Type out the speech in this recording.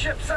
ship's